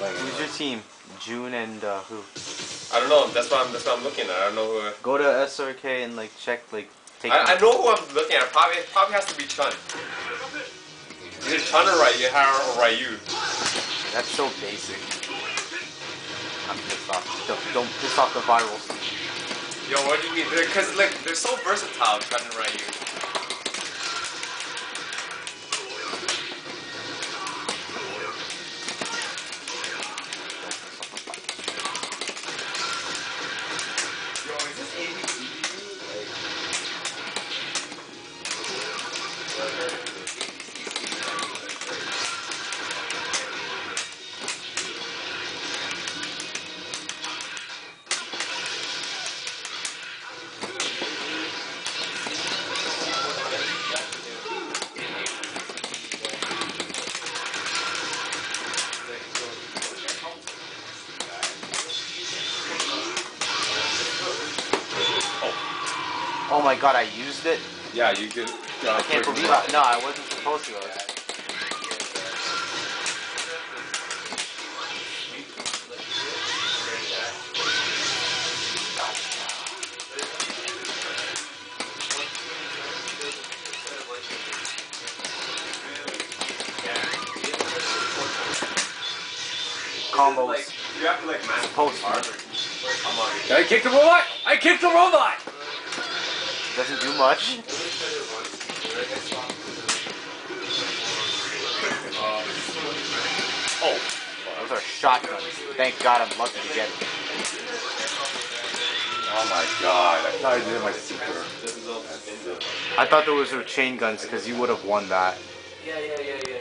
Who's your team? June and uh, who? I don't know. That's what I'm. That's what I'm looking at. I don't know who. Go to SRK and like check like take. I, I know who I'm looking at. Probably probably has to be Chun. Either Chun or Ryu, or Ryu. That's so basic. I'm pissed off. Don't, don't piss off the virals. Yo, what do you mean? Because like they're so versatile, Chun and Ryu. Yo, is this Oh my god, I used it. Yeah, you could. Uh, I can't believe I. No, I wasn't supposed to. I was- Combos. You have to like man Post. I kicked the robot! I kicked the robot! Doesn't do much. Oh. Those are shotguns. Thank God I'm lucky to get it. Oh my god, I thought I did my super. I thought those were chain guns because you would have won that. Yeah, yeah, yeah, yeah.